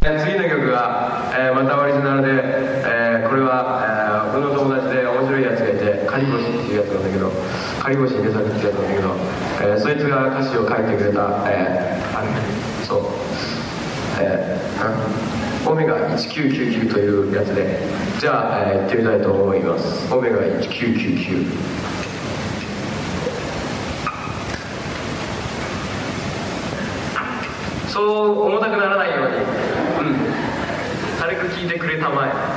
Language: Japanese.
次の曲が、えー、またオリジナルで、えー、これは、えー、僕の友達で面白いやつがいてカリボシっていうやつなんだけどカリボシ入れたってやつなんだけど、えー、そいつが歌詞を書いてくれた、えー、あれそうえー、オメガ1999というやつでじゃあ、えー、行ってみたいと思います。オメガ1999そう重たくならないようにうん軽く聞いてくれたまえ。